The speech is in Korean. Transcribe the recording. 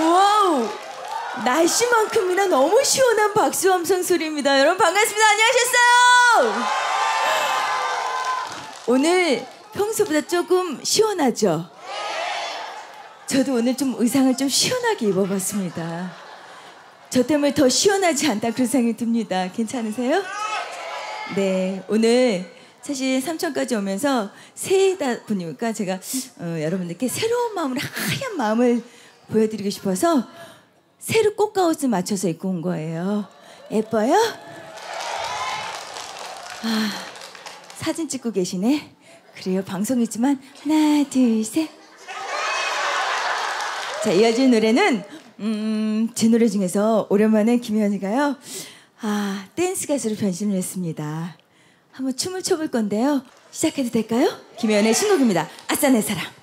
와우! 날씨만큼이나 너무 시원한 박수 함성 소리입니다. 여러분 반갑습니다. 안녕하셨어요? 오늘 평소보다 조금 시원하죠? 저도 오늘 좀 의상을 좀 시원하게 입어봤습니다. 저 때문에 더 시원하지 않다 그런 생각이 듭니다. 괜찮으세요? 네, 오늘 사실 삼척까지 오면서 새해다 보니까 제가 어, 여러분들께 새로운 마음으로 하얀 마음을 보여드리고 싶어서 새로 꽃가옷을 맞춰서 입고 온 거예요. 예뻐요? 아, 사진 찍고 계시네. 그래요, 방송이지만 하나, 둘, 셋. 자, 이어질 노래는 음, 제 노래 중에서 오랜만에 김현이가요. 아, 댄스 가수로 변신을 했습니다. 한번 춤을 춰볼 건데요. 시작해도 될까요? 김현의 신곡입니다. 아싸 내 사랑.